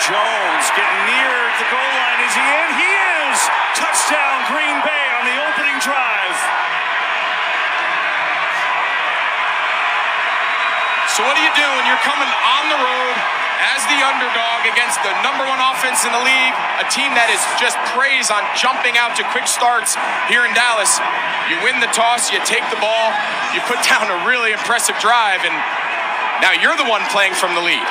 Jones getting near the goal line. Is he in? He is! Touchdown, Green Bay on the opening drive. So what do you do when you're coming on the road as the underdog against the number one offense in the league, a team that is just praised on jumping out to quick starts here in Dallas? You win the toss, you take the ball, you put down a really impressive drive, and now you're the one playing from the lead.